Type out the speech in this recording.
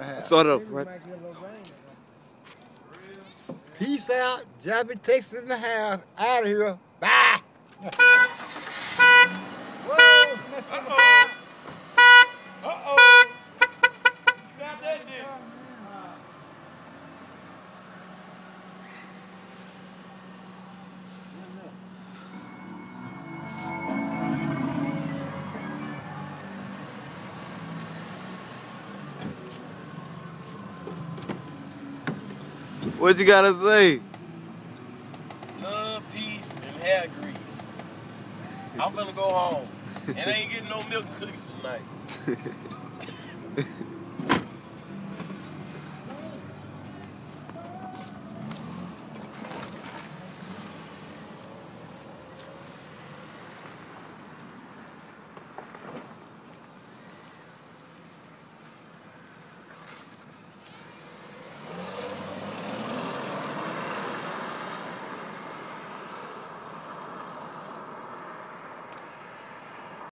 in the house. Sort of. Right. Peace out. Joppa Texas in the house. Out of here. Bye. What you gotta say? Love, peace, and hair grease. I'm gonna go home. And I ain't getting no milk cookies tonight.